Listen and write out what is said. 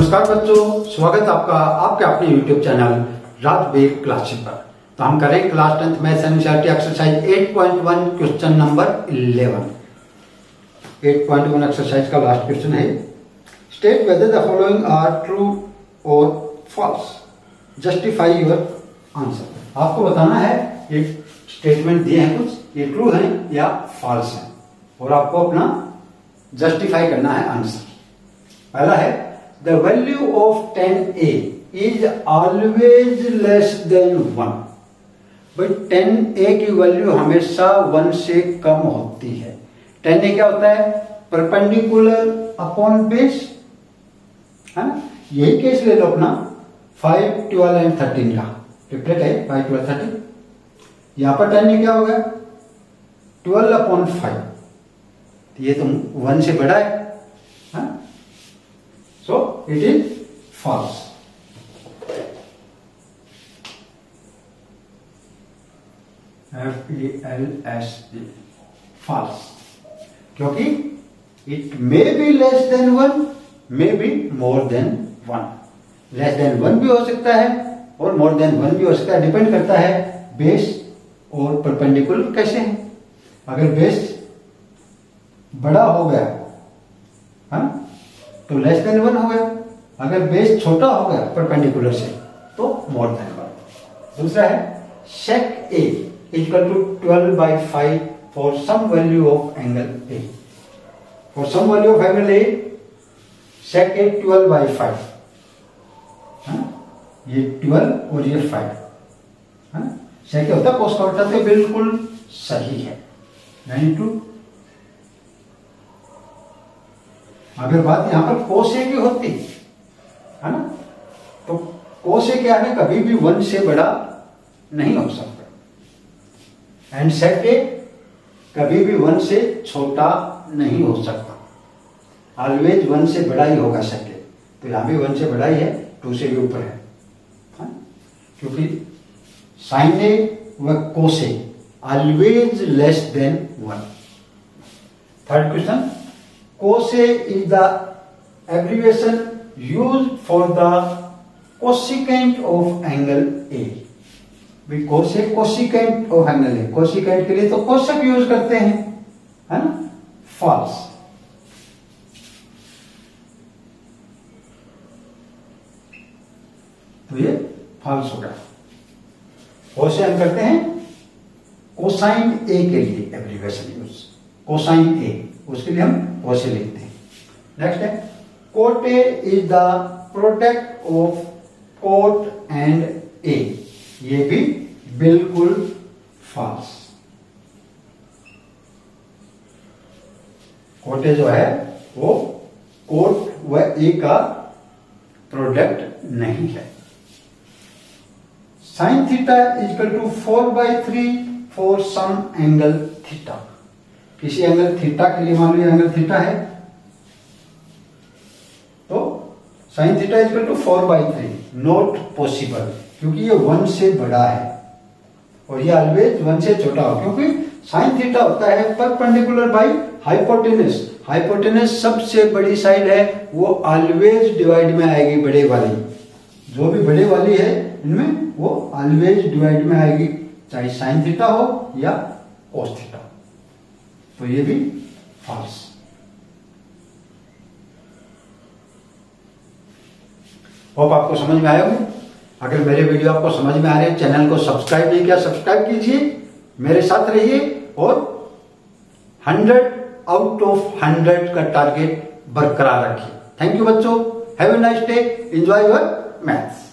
नमस्कार बच्चों, स्वागत आपका, आपके अपने YouTube चैनल राजवीर क्लासिक पर। तो हम करें class tenth maths NCERT exercise 8.1 question number 11 8.1 exercise का लास्ट क्वेश्चन है। State whether the following are true और फॉल्स जस्टिफाई योर आंसर आपको बताना है, ये स्टेटमेंट दिए हैं कुछ, ये ट्रू है या फॉल्स है। और आपको अपना जस्टिफाई करना है आंसर पहला है of tan A is always less than one but tan A की वैल्यू हमेशा वन से कम होती है। टेन ए क्या होता है? परपेंडिकुलर अपॉन बेस है ना? यही केस ले लो अपना। फाइव ट्वेल्व एंड थर्टीन का। ट्रिपलेट है। फाइव ट्वेल्व थर्टीन यहाँ पर टेन ए क्या हो गया? ट्वेल्व अपॉन फाइव ये तो वन से बड़ा है। It is false F E L S E false क्योंकि it may be less than one may be more than one less than one भी हो सकता है और मोर देन वन भी हो सकता है. डिपेंड करता है बेस और परपेंडिकुलर कैसे है? अगर बेस बड़ा हो गया, है तो लेस देन वन हो गया. अगर बेस छोटा हो गया परपेंडिकुलर से तो मोर देन वन दूसरा है sec A equal to twelve by five for some value of angle A for some value of angle A sec A twelve by five ये ट्वेल्व और ये फाइव सेक होता है कोस उल्टा तो बिल्कुल सही है. नाइन टू अगर बात यहाँ पर कोसे की होती है ना? तो कोसे क्या है? कभी भी वन से बड़ा नहीं हो सकता। एंड सेकेंड कभी भी वन से छोटा नहीं हो सकता। ऑलवेज वन से बड़ा ही होगा सेकेंड तो यहाँ भी वन से बड़ा ही है टू से भी ऊपर है? क्योंकि साइन ए व cos A always less than one third question Cose is the abbreviation used for the cosecant of angle A. भी cos A cosecant of angle है कोसिकेंट के लिए तो कोशक यूज़ करते हैं, है ना? फॉल्स तो ये फॉल्स होगा कोसे हम करते हैं कोसाइन ए के लिए एब्रीवेशन यूज़ कोसाइन ए उसके लिए हम कोसे लिखते हैं। नेक्स्ट है। Cot A is the product of cot and A. ये भी बिल्कुल फॉल्स। कोटे जो है, वो कोट व ए का प्रोडक्ट नहीं है। Sin theta is equal to four by three for some angle theta किसी एंगल थीटा के लिए मान लो एंगल थीटा है तो sin theta is equal to four by three. Not possible क्योंकि ये वन से बड़ा है। और ये ऑलवेज वन से छोटा हो, क्योंकि साइन थीटा होता है परपेंडिकुलर बाई हाइपोटेनस हाइपोटेनस सबसे बड़ी साइड है, वो ऑलवेज डिवाइड में आएगी बड़े वाली। जो भी बड़े वाली है, इनमें वो ऑलवेज डिवाइड में आएगी, चाहे साइन थीटा हो या कोस थीटा। तो ये भी फॉल्स होप आपको समझ में आया होंगे? अगर मेरे वीडियो आपको समझ में आ रहे हैं, चैनल को सब्सक्राइब नहीं किया, सब्सक्राइब कीजिए, मेरे साथ रहिए और 100 आउट ऑफ़ 100 का टारगेट बरकरार रखिए। थैंक यू बच्चों। Have a nice day enjoy your maths